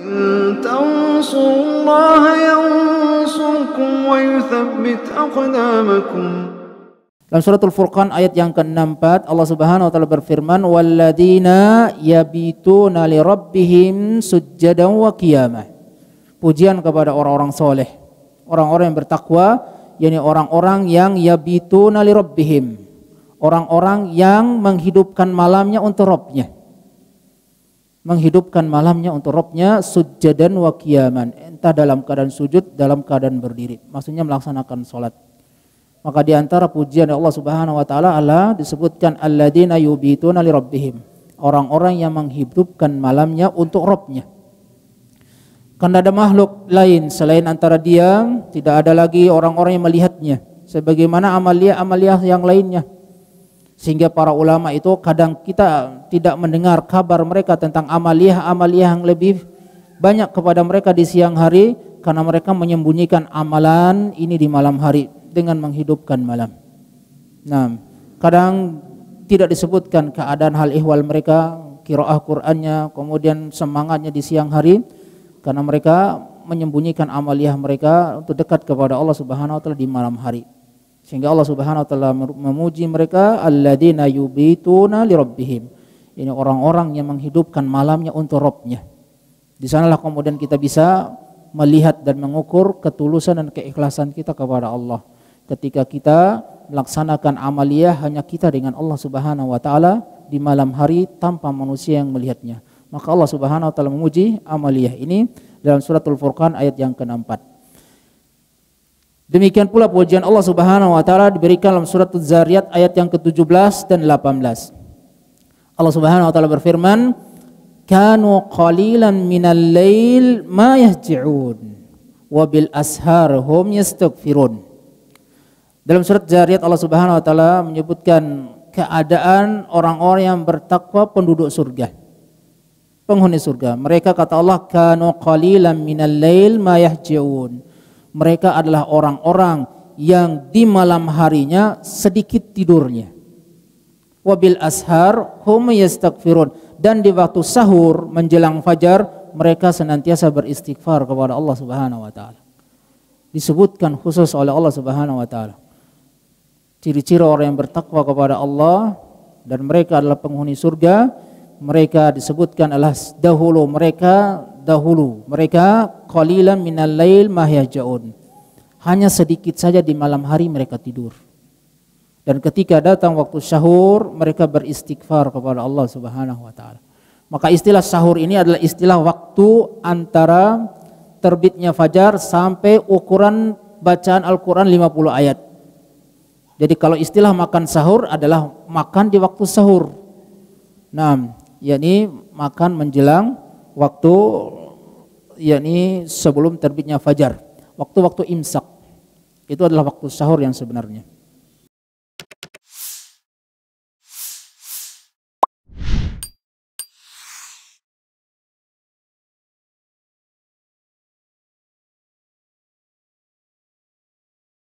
إن تنصروا الله ينصركم ويثبت أقدامكم Dalam suratul Furqan ayat yang ke-64 Allah Subhanahu wa taala berfirman walladzina yabituna li rabbihim sujjadan wa qiyamah. Pujian kepada orang-orang soleh, orang-orang yang bertakwa, yakni orang-orang yang yabituna li rabbihim. Orang-orang yang menghidupkan malamnya untuk Rabbnya. Menghidupkan malamnya untuk Rabbnya sujjadan wa qiyaman. Entah dalam keadaan sujud, dalam keadaan berdiri. Maksudnya melaksanakan sholat. Maka di antara pujian Allah Subhanahu wa taala Allah disebutkan alladzina yubituna li rabbihim. Orang-orang yang menghidupkan malamnya untuk Rabbnya. Karena ada makhluk lain selain antara dia, tidak ada lagi orang-orang yang melihatnya sebagaimana amalia-amalia yang lainnya. Sehingga para ulama itu kadang kita tidak mendengar kabar mereka tentang amalia-amalia yang lebih banyak kepada mereka di siang hari karena mereka menyembunyikan amalan ini di malam hari dengan menghidupkan malam. Nah, kadang tidak disebutkan keadaan hal ihwal mereka, kiraah Qur'annya, kemudian semangatnya di siang hari karena mereka menyembunyikan amaliyah mereka untuk dekat kepada Allah Subhanahu wa taala di malam hari. Sehingga Allah Subhanahu wa taala memuji mereka alladzina yubituna li rabbihim. Ini orang-orang yang menghidupkan malamnya untuk Rabbnya. Di sanalah kemudian kita bisa melihat dan mengukur ketulusan dan keikhlasan kita kepada Allah ketika kita melaksanakan amaliyah hanya kita dengan Allah Subhanahu wa taala di malam hari tanpa manusia yang melihatnya. Maka Allah Subhanahu wa taala memuji amaliyah ini dalam suratul Furqan ayat yang ke-4. Demikian pula pujian Allah Subhanahu wa taala diberikan dalam surat Az-Zariyat ayat yang ke-17 dan 18. Allah Subhanahu wa taala berfirman, "Kanu qalilan minal lail ma yahji'un wa bil ashar hum yastaghfirun." Dalam surat Zariyat Allah Subhanahu wa taala menyebutkan keadaan orang-orang yang bertakwa penduduk surga. Penghuni surga. Mereka kata Allah kanu qalilan minal lail ma yahjiun. Mereka adalah orang-orang yang di malam harinya sedikit tidurnya. Wabil ashar hum yastaghfirun dan di waktu sahur menjelang fajar mereka senantiasa beristighfar kepada Allah Subhanahu wa taala. Disebutkan khusus oleh Allah Subhanahu wa taala ciri-ciri orang yang bertakwa kepada Allah dan mereka adalah penghuni surga mereka disebutkan adalah dahulu mereka dahulu. Mereka qalilan minal lail mahyajun hanya sedikit saja di malam hari mereka tidur. Dan ketika datang waktu sahur mereka beristighfar kepada Allah Subhanahu wa taala. Maka istilah sahur ini adalah istilah waktu antara terbitnya fajar sampai ukuran bacaan Al-Qur'an 50 ayat. Jadi kalau istilah makan sahur adalah makan di waktu sahur. Nah, yakni makan menjelang waktu yakni sebelum terbitnya fajar. Waktu-waktu imsak. Itu adalah waktu sahur yang sebenarnya.